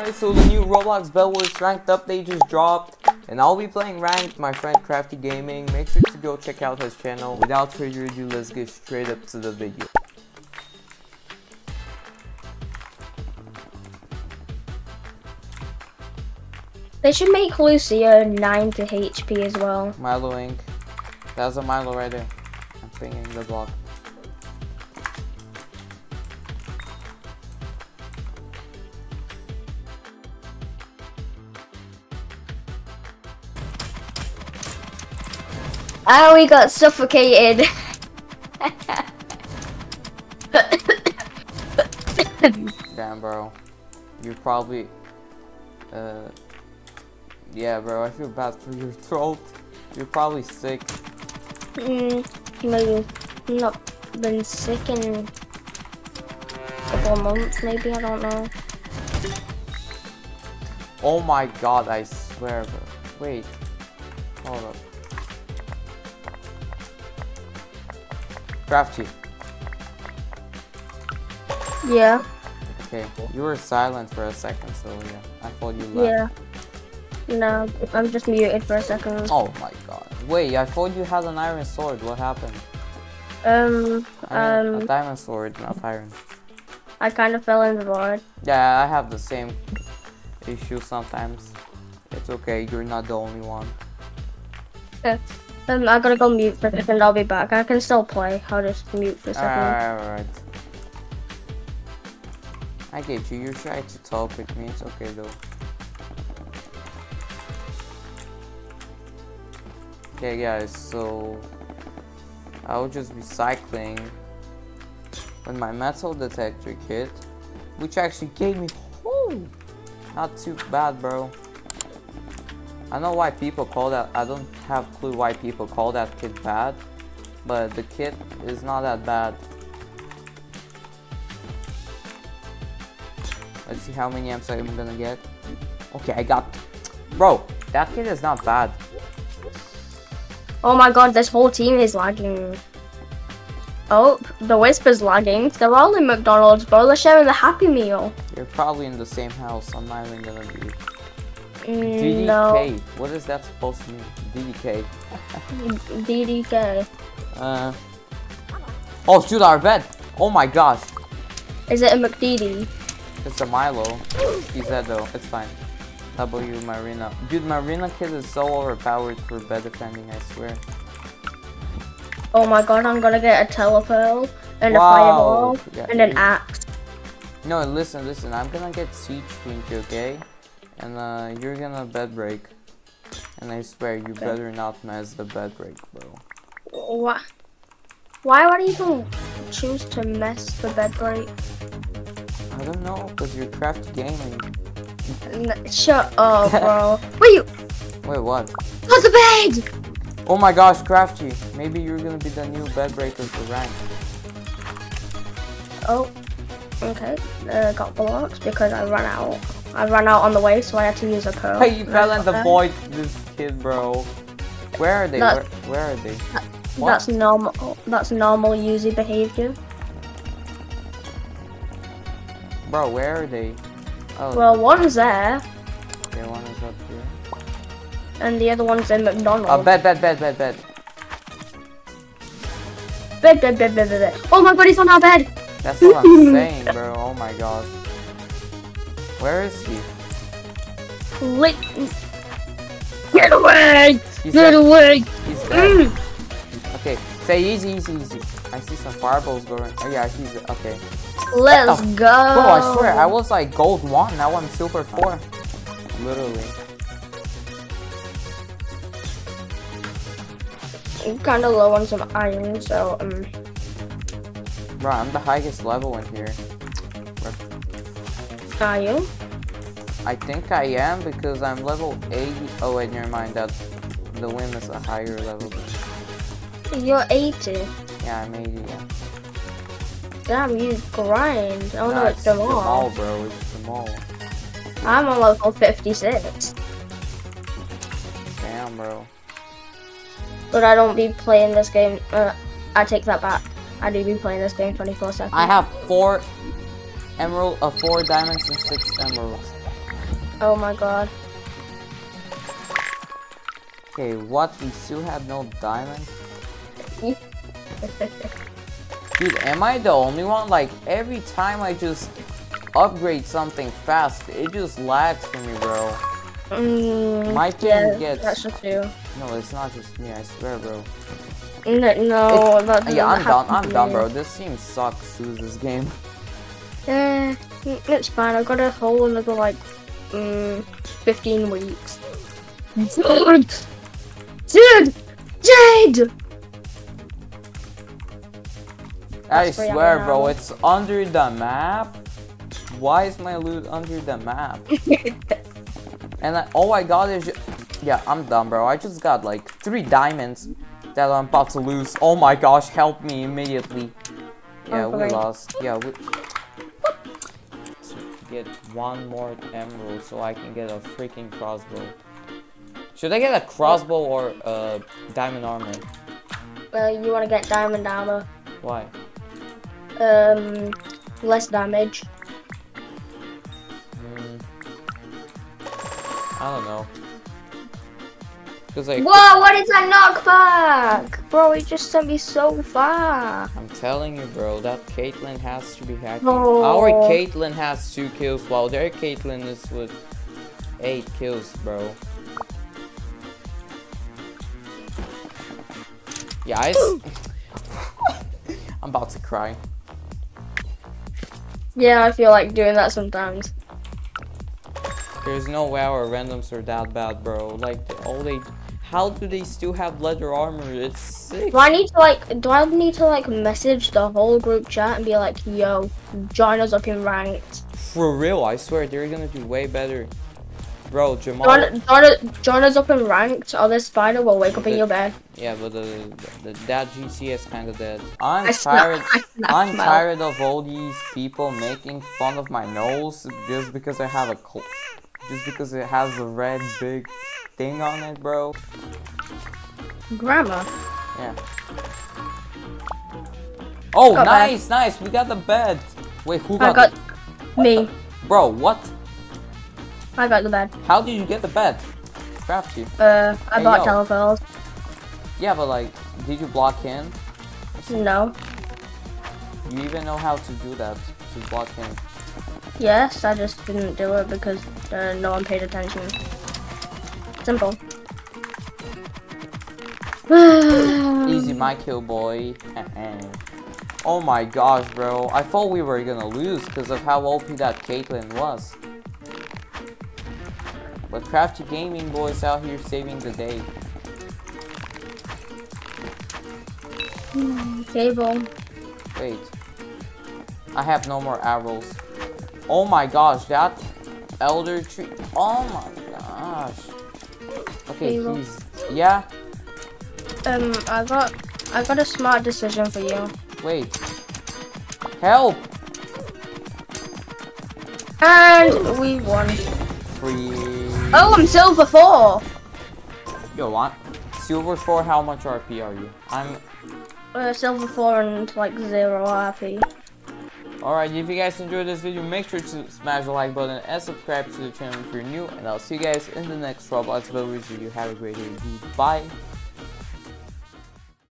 Alright, so the new Roblox Bedwars ranked update just dropped. And I'll be playing ranked my friend Crafty Gaming. Make sure to go check out his channel. Without further ado, let's get straight up to the video. They should make Lucio 9 to HP as well. Milo Inc. That's a Milo right there. I'm pinging the block. Oh, we got suffocated. Damn, bro. You probably. Uh. Yeah, bro. I feel bad for your throat. You're probably sick. mm, maybe not been sick in a couple months, maybe, I don't know. Oh my god, I swear, bro. Wait. Hold up. Crafty. Yeah, Okay, you were silent for a second, so yeah. I thought you left. yeah. No, I'm just muted for a second. Oh my god. Wait, I thought you had an iron sword. What happened? Um, I mean, a um, diamond sword, not iron. I kind of fell in the void. Yeah, I have the same issue sometimes. It's okay, you're not the only one. Um, I gotta go mute for a second, I'll be back. I can still play, I'll just mute for a second. Alright. I get you, you're shy to talk with me, it's okay though. Okay guys, so I'll just be cycling with my metal detector kit, which actually gave me whoo, not too bad bro. I know why people call that, I don't have clue why people call that kit bad, but the kit is not that bad. Let's see how many amps I'm gonna get. Okay, I got, bro, that kit is not bad. Oh my god, this whole team is lagging. Oh, the Whisper's lagging. They're all in McDonald's, bro. They're sharing the Happy Meal. You're probably in the same house. I'm not even gonna be. Mm, DDK. no. What is that supposed to mean? DDK. DDK. Uh. Oh shoot, our bed. Oh my gosh. Is it a McDD? It's a Milo. He's dead though. It's fine. W Marina. Dude, Marina kid is so overpowered for bed defending. I swear. Oh my god, I'm gonna get a telepearl and Wow. a fireball Yeah, and an axe. No, listen, listen. I'm gonna get siege twinkie, okay? And uh, you're gonna bed break. And I swear, you better not mess the bed break, bro. What? Why would even choose to mess the bed break? I don't know, cause you're crafty gaming. N- Shut up, bro. Wait, Wait, what? not the bed! Oh my gosh, Crafty. Maybe you're gonna be the new bed breaker for rank. Oh, okay. Uh, got blocks because I ran out. I ran out on the way, so I had to use a pearl. Hey, you fell in the them. void, this kid, bro. Where are they? Where, That- where are they? That's normal. That's normal user behavior. Bro, where are they? Oh, Well, one's there, okay, one is up here. and the other one's in McDonald's. Oh, bed, bed, bed, bed, bed. Bed, bed, bed, bed, bed, bed. Oh my god, he's on our bed. That's what I'm saying, bro. Oh my god. Where is he? Lit. Get away! He's Get dead. away! He's dead. Mm. Okay, say easy, easy, easy. I see some fireballs going. Oh yeah, he's okay. Let's go. Bro, I swear, I was like gold one, now I'm silver four. Literally. I'm kind of low on some iron, so um. Bro, I'm the highest level in here. Are you? I think I am because I'm level 80. Oh wait, never mind. That the win is a higher level. You're 80. Yeah, I'm 80. Yeah. Damn, you grind. Oh no, it's the the mall. bro. It's the mall. I'm on level 56. Damn, bro. But I don't be playing this game. Uh, I take that back. I do be playing this game 24 7. I have four emerald, uh, four diamonds and six emeralds. Oh my god. Okay, what? We still have no diamonds? Dude, am I the only one? Like, every time I just upgrade something fast, it just lags for me, bro. Mm, My thing yeah, gets- that's just you. No, it's not just me, I swear, bro. No, no that yeah, I'm done, I'm done, bro. This team sucks to lose this game. Eh, it's fine. I've got a whole another like mm, 15 weeks. Dude! Dude! Dude! I swear, bro, unreal. it's under the map. Why is my loot under the map? And I, all I got is, yeah, I'm done, bro. I just got like three diamonds that I'm about to lose. Oh my gosh, help me immediately. Yeah, Oh, we lost. Yeah, we. Get one more emerald so I can get a freaking crossbow. Should I get a crossbow or uh, diamond armor? uh, you want to get diamond armor. Why? Um, less damage. Mm, I don't know. Cause like Whoa, what is that knockback? Bro, it just sent me so far. I'm telling you, bro, that Caitlyn has to be hacking. No. Our Caitlyn has two kills, while their Caitlyn is with eight kills, bro. Yeah, I s- I'm about to cry. Yeah, I feel like doing that sometimes. There's no way our randoms are that bad, bro. Like, all they... How do they still have leather armor? It's sick. Do I need to like, do I need to like message the whole group chat and be like, yo, join us up in ranked? For real, I swear, they're gonna do way better. Bro, Jamal... Join, join, join us up in ranked, or this spider will wake up in your bed. Yeah, but the, the that GC is kind of dead. I'm I tired. I'm my- tired of all these people making fun of my nose just because I have a just because it has a red big thing on it, bro. Grammar. Yeah. Oh, Got nice, nice. We got the bed. Wait, who got? I got, the me. Bro, what? I got the bed. How did you get the bed? Craft you. Uh, I Hey, bought yo. telephones. Yeah, but like, did you block in? No. You even know how to do that to block in. Yes, I just didn't do it because uh, no one paid attention. Simple. Easy, my kill boy. oh my gosh, bro. I thought we were gonna lose because of how OP that Caitlyn was. But Crafty Gaming boys out here saving the day. Hmm, Cable. Wait. I have no more arrows. Oh my gosh, that elder tree. Oh my gosh. He's. Yeah? Um, I got, I got a smart decision for you. Wait. Help! And we won. Free. Oh, I'm silver four. Yo, what? Silver 4, how much RP are you? I'm Uh, silver four and like zero RP. Alright, if you guys enjoyed this video, make sure to smash the like button and subscribe to the channel if you're new. And I'll see you guys in the next Roblox video. Have a great day. Goodbye.